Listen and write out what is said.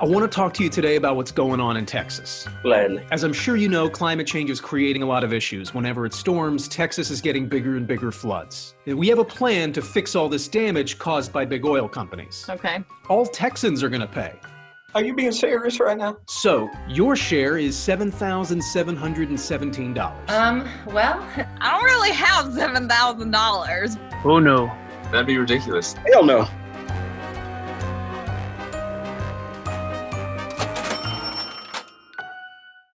I want to talk to you today about what's going on in Texas. Gladly. As I'm sure you know, climate change is creating a lot of issues. Whenever it storms, Texas is getting bigger and bigger floods. We have a plan to fix all this damage caused by big oil companies. Okay. All Texans are going to pay. Are you being serious right now? So, your share is $7,717. Um, well, I don't really have seven thousand dollars. Oh no. That'd be ridiculous. Hell no.